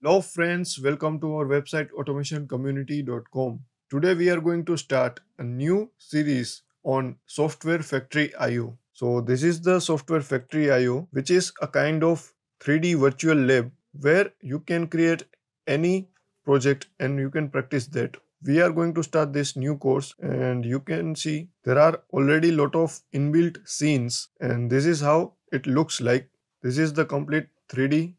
Hello friends, welcome to our website automationcommunity.com. Today we are going to start a new series on Software Factory IO. So this is the Software Factory IO which is a kind of 3D virtual lab where you can create any project and you can practice that. We are going to start this new course and you can see there are already lot of inbuilt scenes and this is how it looks like. This is the complete 3D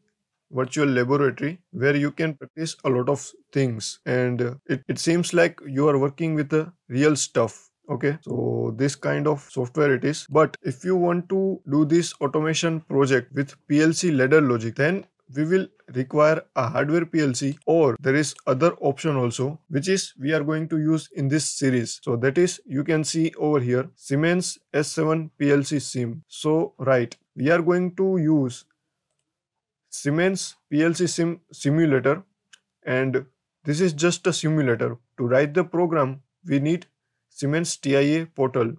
virtual laboratory where you can practice a lot of things and uh, it, it seems like you are working with the real stuff okay so this kind of software it is but if you want to do this automation project with plc ladder logic then we will require a hardware PLC or there is other option also which is we are going to use in this series. So that is you can see over here Siemens S7 PLC SIM. So right we are going to use Siemens PLC Sim simulator and this is just a simulator. To write the program, we need Siemens TIA portal.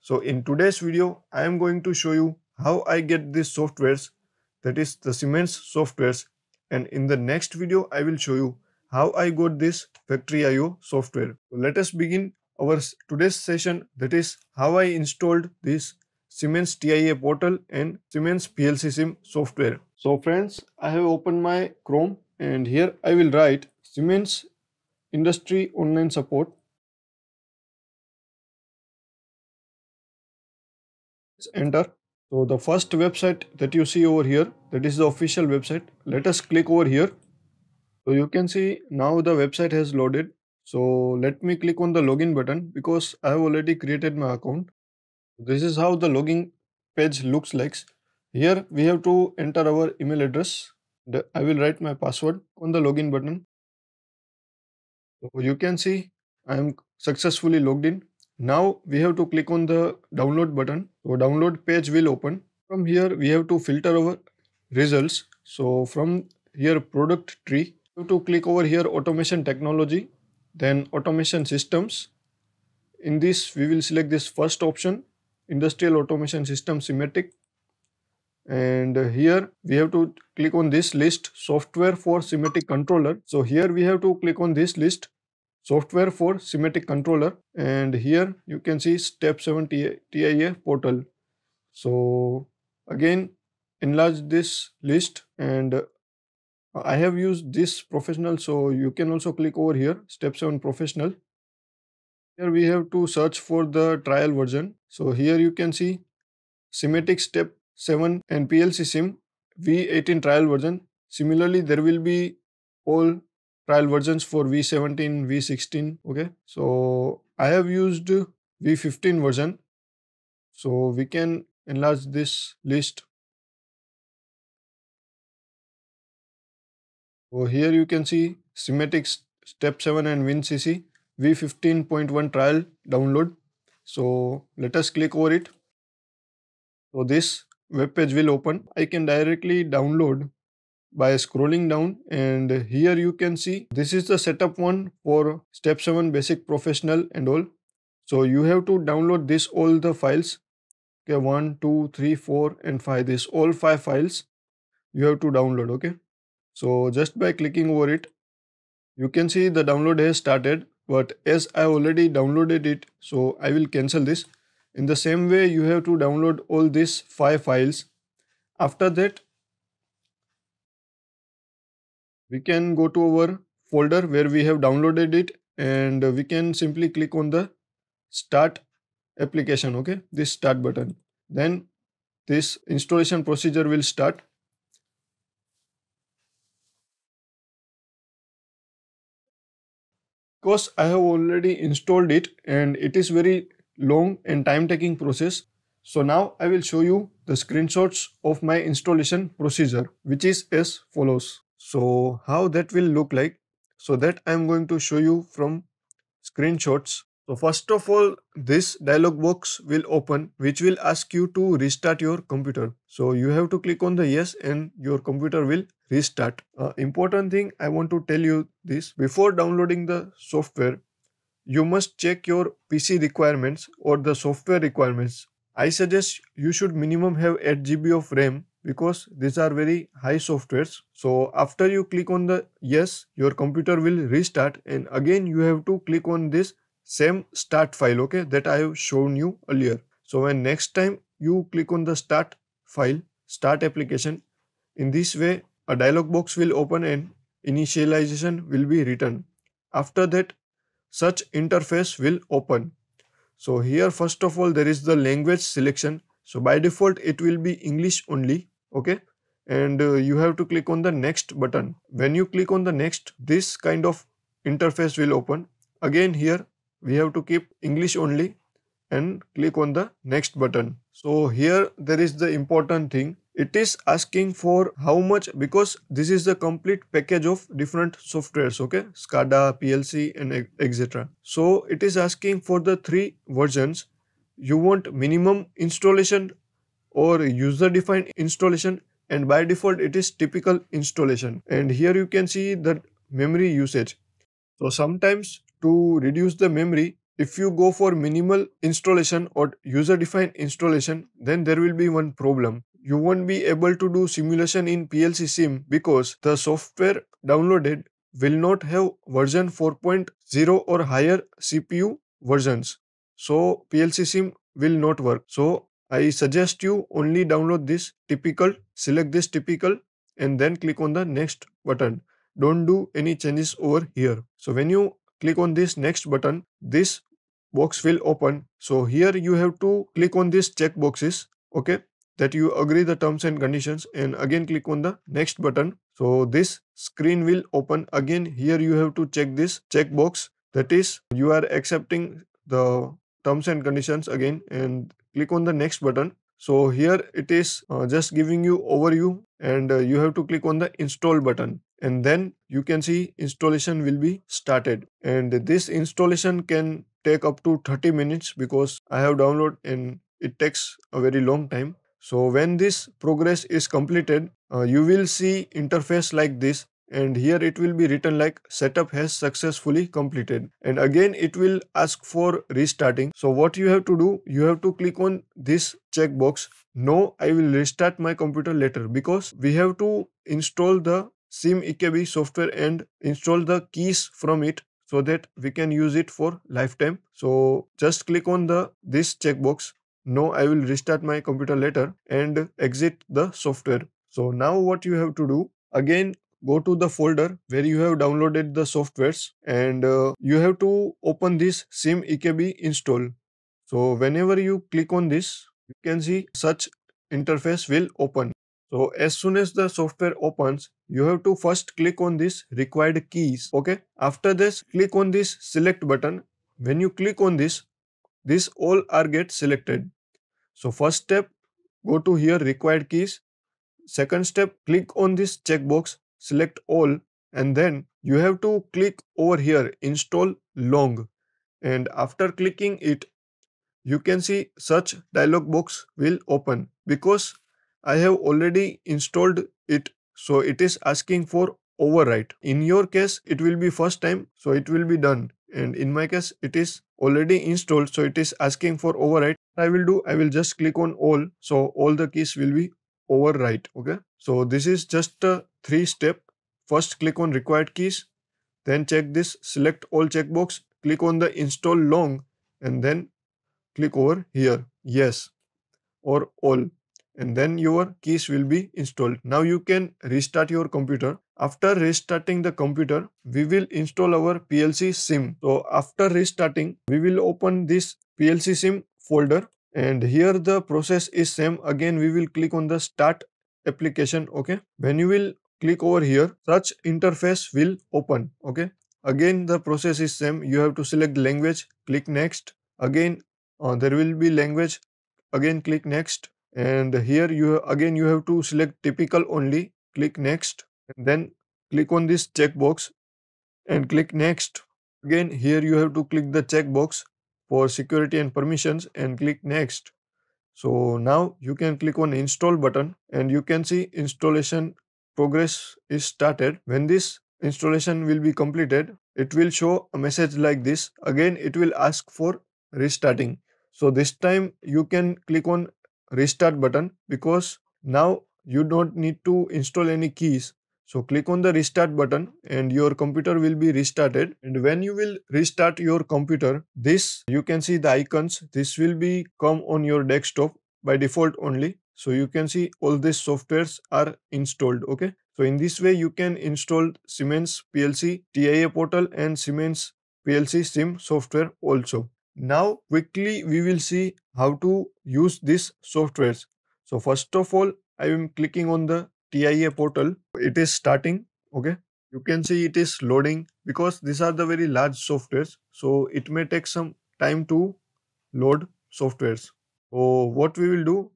So in today's video, I am going to show you how I get these softwares, that is the Siemens softwares. And in the next video, I will show you how I got this Factory IO software. So let us begin our today's session, that is how I installed this Siemens TIA portal and Siemens PLC Sim software. So friends, I have opened my Chrome and here I will write Siemens Industry Online Support. Enter. So the first website that you see over here, that is the official website. Let us click over here. So you can see now the website has loaded. So let me click on the login button because I have already created my account. This is how the login page looks like. Here we have to enter our email address. I will write my password on the login button. So you can see I am successfully logged in. Now we have to click on the download button. So download page will open. From here we have to filter our results. So from here product tree, have to click over here automation technology, then automation systems. In this we will select this first option industrial automation system SIMATIC and here we have to click on this list software for SIMATIC controller. So here we have to click on this list software for SIMATIC controller. And here you can see step 7 TIA portal. So again enlarge this list. And I have used this professional so you can also click over here step 7 professional here we have to search for the trial version so here you can see SIMATIC step 7 and PLC sim V18 trial version. Similarly, there will be all trial versions for V17, V16. Okay, so I have used V15 version. So we can enlarge this list. So here you can see SIMATIC step 7 and WinCC V15.1 trial download. So let us click over it. So this web page will open. I can directly download by scrolling down and here you can see this is the setup one for step 7 basic professional and all. So you have to download this all the files okay 1 2 3 4 and 5 this all 5 files you have to download okay. So just by clicking over it you can see the download has started but as I already downloaded it so I will cancel this. In the same way, you have to download all these five files. After that, we can go to our folder where we have downloaded it and we can simply click on the start application okay? This start button. Then this installation procedure will start because I have already installed it and it is very long and time taking process. So now I will show you the screenshots of my installation procedure which is as follows. So how that will look like. So that I am going to show you from screenshots. So first of all, this dialog box will open which will ask you to restart your computer. So you have to click on the yes and your computer will restart. Uh, important thing I want to tell you this before downloading the software you must check your PC requirements or the software requirements. I suggest you should minimum have 8 GB of RAM because these are very high softwares. So after you click on the yes, your computer will restart and again you have to click on this same start file okay that I have shown you earlier. So when next time you click on the start file, start application, in this way a dialog box will open and initialization will be written. After that such interface will open. So here first of all there is the language selection. So by default it will be English only okay and uh, you have to click on the next button. When you click on the next this kind of interface will open. Again here we have to keep English only and click on the next button. So here there is the important thing it is asking for how much because this is the complete package of different softwares okay? Scada plc and etc so it is asking for the three versions. You want minimum installation or user defined installation and by default it is typical installation. And here you can see the memory usage. So sometimes to reduce the memory if you go for minimal installation or user defined installation then there will be one problem you won't be able to do simulation in PLC sim because the software downloaded will not have version 4.0 or higher CPU versions. So PLC sim will not work. So I suggest you only download this typical, select this typical and then click on the next button. Don't do any changes over here. So when you click on this next button, this box will open. So here you have to click on these check boxes. Okay that you agree the terms and conditions and again click on the next button. So this screen will open again. Here you have to check this checkbox. That is you are accepting the terms and conditions again and click on the next button. So here it is uh, just giving you overview and uh, you have to click on the install button and then you can see installation will be started. And this installation can take up to 30 minutes because I have downloaded and it takes a very long time so when this progress is completed, uh, you will see interface like this and here it will be written like setup has successfully completed. And again it will ask for restarting. So what you have to do you have to click on this checkbox. No i will restart my computer later because we have to install the sim ekb software and install the keys from it so that we can use it for lifetime. So just click on the this checkbox no i will restart my computer later and exit the software. So now what you have to do again go to the folder where you have downloaded the softwares and uh, you have to open this sim ekb install. So whenever you click on this you can see such interface will open. So as soon as the software opens you have to first click on this required keys okay? After this click on this select button. When you click on this this all are get selected. So first step, go to here required keys. Second step, click on this checkbox, select all and then you have to click over here install long and after clicking it you can see such dialog box will open because I have already installed it so it is asking for overwrite in your case it will be first time so it will be done and in my case it is already installed so it is asking for overwrite i will do i will just click on all so all the keys will be overwrite okay? So this is just a three step. First click on required keys then check this select all checkbox click on the install long and then click over here yes or all and then your keys will be installed now you can restart your computer after restarting the computer, we will install our PLC sim. So after restarting, we will open this PLC sim folder and here the process is same. Again, we will click on the start application. Okay. When you will click over here, such interface will open. Okay. Again, the process is same. You have to select language, click next. Again, uh, there will be language. Again, click next. And here you again you have to select typical only. Click next and then click on this checkbox and click next. Again here you have to click the checkbox for security and permissions and click next. So now you can click on install button and you can see installation progress is started. When this installation will be completed it will show a message like this. Again it will ask for restarting. So this time you can click on restart button because now you don't need to install any keys. So click on the restart button and your computer will be restarted. And when you will restart your computer, this you can see the icons. This will be come on your desktop by default only. So you can see all these softwares are installed. Okay. So in this way you can install Siemens PLC TIA portal and Siemens PLC SIM software also. Now quickly we will see how to use these softwares. So first of all I am clicking on the TIA portal. It is starting. Okay. You can see it is loading because these are the very large softwares. So it may take some time to load softwares. So what we will do,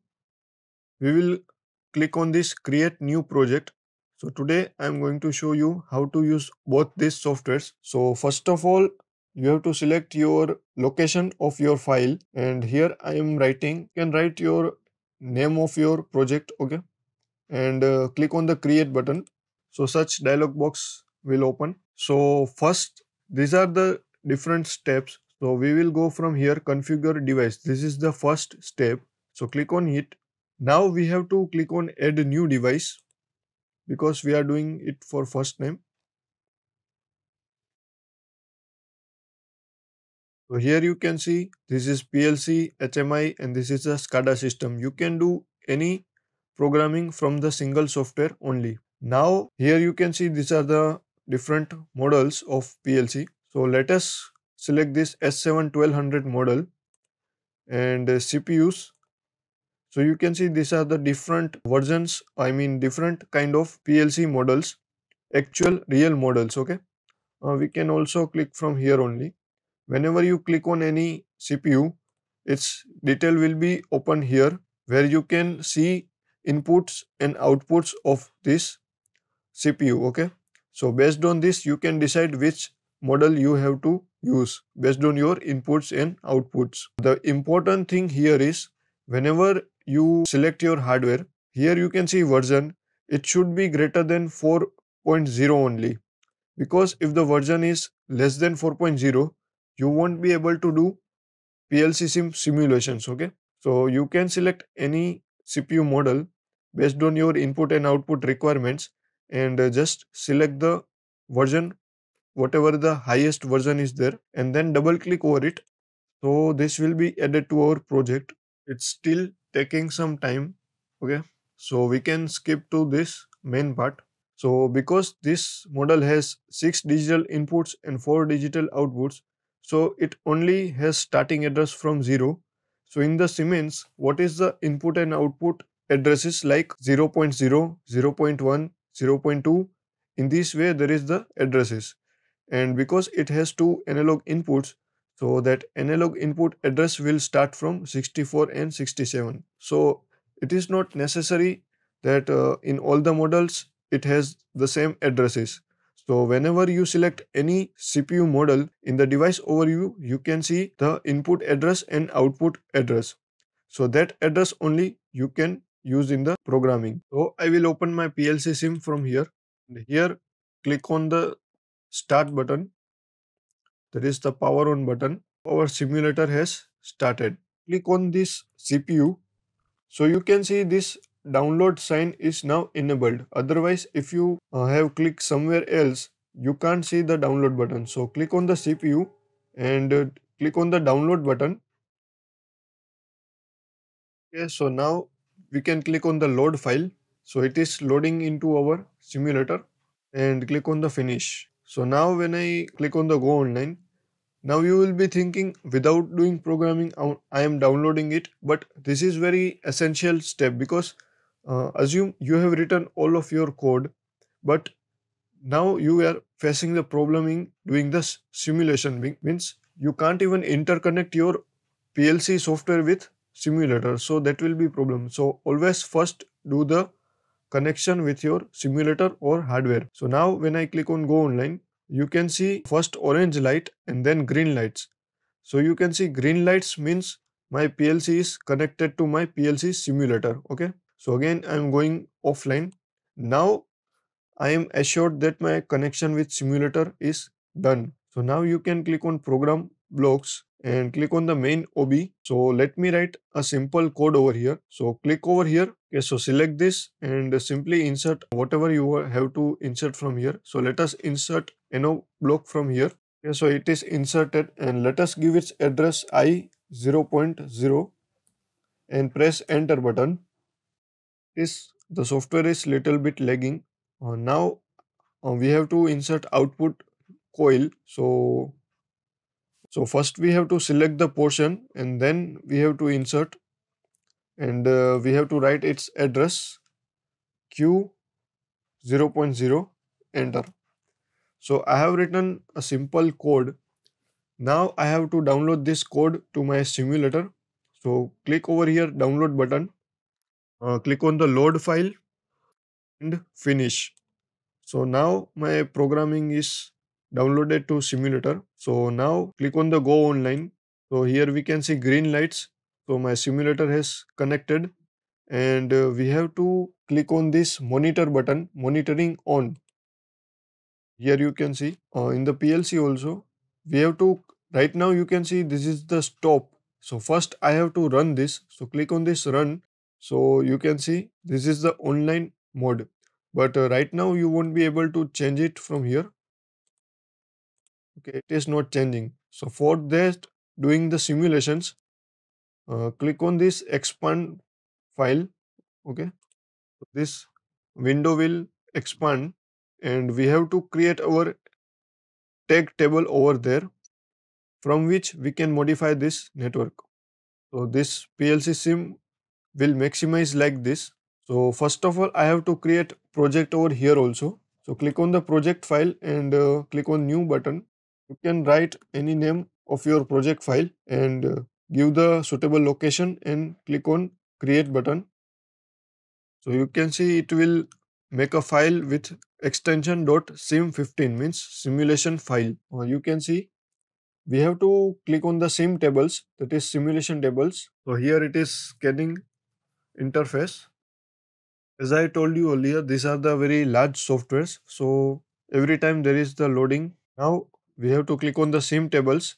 we will click on this create new project. So today I am going to show you how to use both these softwares. So first of all, you have to select your location of your file and here I am writing, you can write your name of your project, okay? And uh, click on the create button. So such dialog box will open. So first, these are the different steps. So we will go from here, configure device. This is the first step. So click on it. Now we have to click on add new device because we are doing it for first time. So here you can see this is PLC, HMI and this is a SCADA system. You can do any programming from the single software only. Now here you can see these are the different models of PLC. So let us select this S7 1200 model and uh, CPUs. So you can see these are the different versions, I mean different kind of PLC models, actual real models, okay. Uh, we can also click from here only whenever you click on any CPU, its detail will be open here where you can see inputs and outputs of this CPU. Okay. So based on this, you can decide which model you have to use based on your inputs and outputs. The important thing here is whenever you select your hardware, here you can see version, it should be greater than 4.0 only because if the version is less than 4.0 you won't be able to do PLC sim simulations. Okay. So you can select any CPU model based on your input and output requirements and uh, just select the version whatever the highest version is there and then double click over it so this will be added to our project it's still taking some time okay so we can skip to this main part so because this model has six digital inputs and four digital outputs so it only has starting address from 0. So in the Siemens, what is the input and output addresses like 0, 0.0, 0 0.1, 0 0.2. In this way, there is the addresses. And because it has two analog inputs, so that analog input address will start from 64 and 67. So it is not necessary that uh, in all the models it has the same addresses. So whenever you select any CPU model in the device overview, you can see the input address and output address. So that address only you can use in the programming. So I will open my PLC sim from here. Here click on the start button. That is the power on button. Our simulator has started. Click on this CPU. So you can see this download sign is now enabled. Otherwise, if you uh, have clicked somewhere else, you can't see the download button. So click on the CPU and uh, click on the download button. Okay, so now we can click on the load file. So it is loading into our simulator and click on the finish. So now when I click on the go online, now you will be thinking without doing programming, I am downloading it. But this is very essential step because uh, assume you have written all of your code but now you are facing the problem in doing this simulation means you can't even interconnect your PLC software with simulator so that will be problem. So always first do the connection with your simulator or hardware. So now when I click on go online you can see first orange light and then green lights. So you can see green lights means my PLC is connected to my PLC simulator okay so again, I'm going offline. Now I am assured that my connection with simulator is done. So now you can click on program blocks and click on the main OB. So let me write a simple code over here. So click over here. Okay, so select this and simply insert whatever you have to insert from here. So let us insert NO block from here. Okay, so it is inserted and let us give its address i 0.0 and press enter button. This the software is little bit lagging. Uh, now uh, we have to insert output coil. So so first we have to select the portion and then we have to insert and uh, we have to write its address q 0.0 enter. So I have written a simple code. Now I have to download this code to my simulator. So click over here download button. Uh, click on the load file and finish. So now my programming is downloaded to simulator. So now click on the go online. So here we can see green lights. So my simulator has connected and uh, we have to click on this monitor button monitoring on. Here you can see uh, in the PLC also we have to right now you can see this is the stop. So first I have to run this. So click on this run. So you can see this is the online mode but uh, right now you won't be able to change it from here. Okay it is not changing. So for that doing the simulations uh, click on this expand file okay? This window will expand and we have to create our tag table over there from which we can modify this network. So this plc sim will maximize like this. So first of all i have to create project over here also. So click on the project file and uh, click on new button. You can write any name of your project file and uh, give the suitable location and click on create button. So you can see it will make a file with extension .sim15 means simulation file. Or you can see we have to click on the sim tables that is simulation tables. So here it is scanning interface. As i told you earlier these are the very large softwares. So every time there is the loading now we have to click on the sim tables.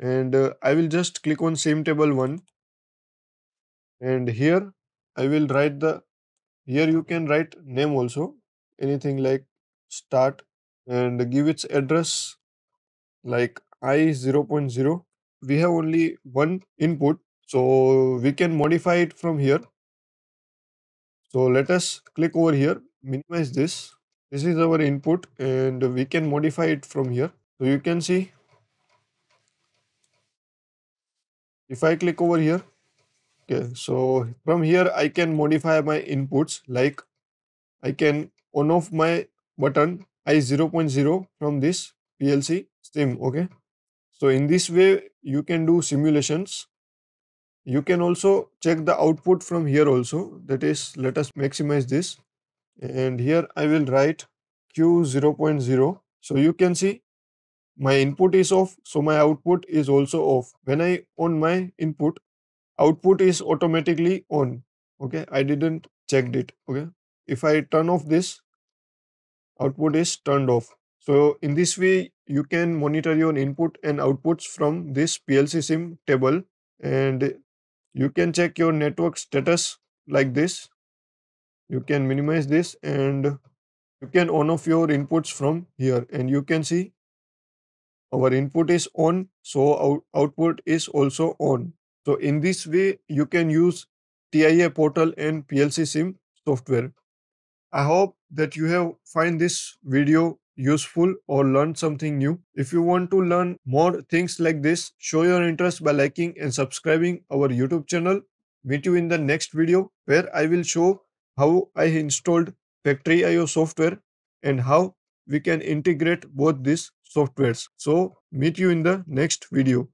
And uh, I will just click on sim table 1 and here I will write the here you can write name also. Anything like start and give its address like i 0.0 we have only one input. So we can modify it from here so let us click over here minimize this this is our input and we can modify it from here so you can see if I click over here, okay, so from here I can modify my inputs like I can on off my button I 0.0 from this PLC sim, okay. So in this way you can do simulations. You can also check the output from here also. That is let us maximize this. And here I will write Q 0.0. So you can see my input is off. So my output is also off. When i on my input output is automatically on. Okay? I didn't checked it. Okay? If i turn off this output is turned off. So in this way you can monitor your input and outputs from this plc sim table. And you can check your network status like this. You can minimize this and you can on off your inputs from here. And you can see our input is on so out output is also on. So in this way you can use tia portal and plc sim software. I hope that you have find this video useful or learned something new if you want to learn more things like this show your interest by liking and subscribing our youtube channel meet you in the next video where i will show how i installed factory io software and how we can integrate both these softwares. So meet you in the next video.